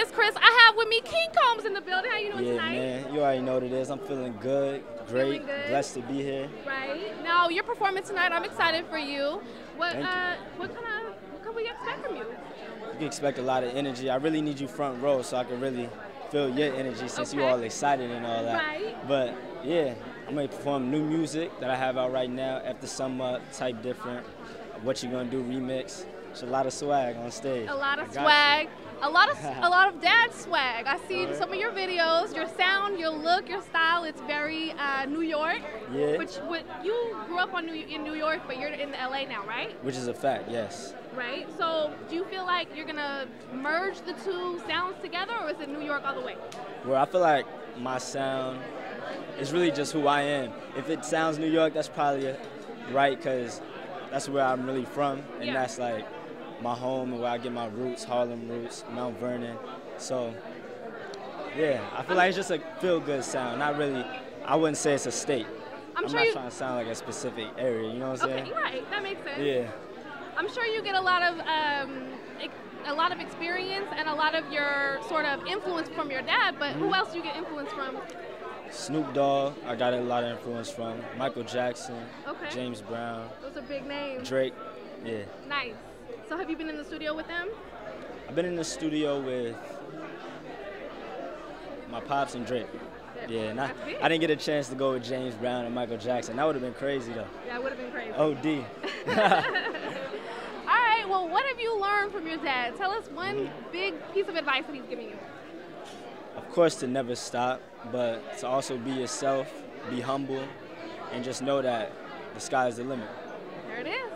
Miss Kris. I have with me King Combs in the building. How you doing yeah, tonight? man. You already know what it is. I'm feeling good, great, feeling good. blessed to be here. Right. Now, your performance tonight, I'm excited for you. What, Thank uh, you. what kind of, what can we expect from you? You can expect a lot of energy. I really need you front row so I can really feel your energy since okay. you're all excited and all that. Right. But yeah, I'm gonna perform new music that I have out right now, After some Up, Type Different, What You Gonna Do remix. It's a lot of swag on stage. A lot of swag. A lot of a lot of dad swag. I see Alright. some of your videos, your sound, your look, your style. It's very uh, New York. Yeah. Which what you grew up on New, in New York, but you're in LA now, right? Which is a fact, yes. Right. So do you feel like you're gonna merge the two sounds together, or is it New York all the way? Well, I feel like my sound is really just who I am. If it sounds New York, that's probably right because that's where I'm really from, and Yeah. that's like my home and where I get my roots, Harlem roots, Mount Vernon. So yeah, I feel like it's just a feel-good sound. Not really. I wouldn't say it's a state. I'm I'm sure not you. trying to sound like a specific area. You know what I'm Okay, saying? right. That makes sense. Yeah. I'm sure you get a lot of um, a lot of experience and a lot of your sort of influence from your dad. But Mm-hmm. who else do you get influence from? Snoop Dogg, I got a lot of influence from. Michael Jackson, Okay. James Brown, Those are big names. Drake. Yeah. Nice. So have you been in the studio with them? I've been in the studio with my pops and Drake. Yeah, and I, I didn't get a chance to go with James Brown and Michael Jackson. That would have been crazy though. Yeah, it would have been crazy. OD. All right. Well, what have you learned from your dad? Tell us one Mm-hmm. big piece of advice that he's giving you. of course, to never stop, but to also be yourself, be humble, and just know that the sky is the limit. There it is.